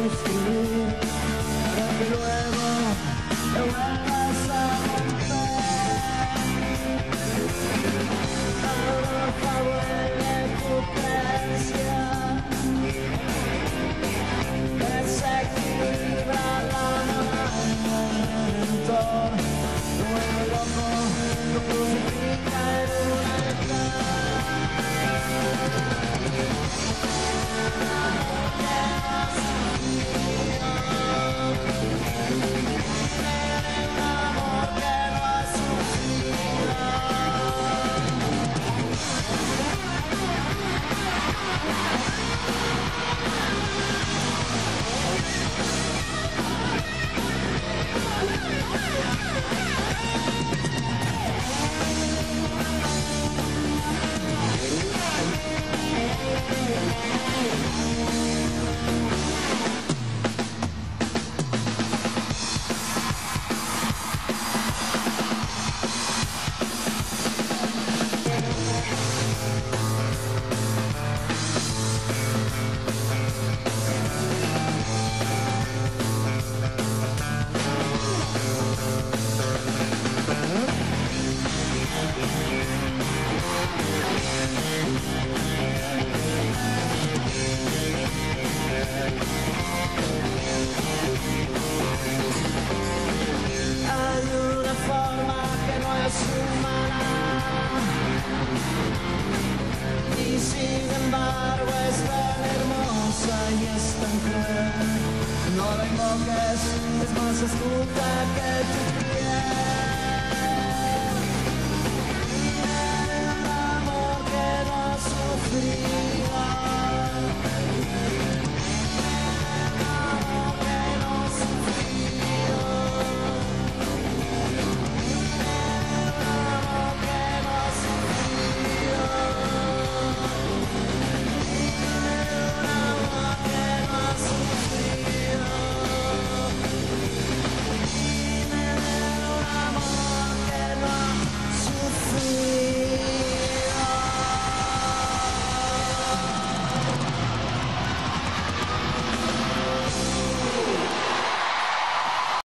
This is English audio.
close to you. embargo es tan hermosa y es tan cruel. No la invoques, es más astuta que tú.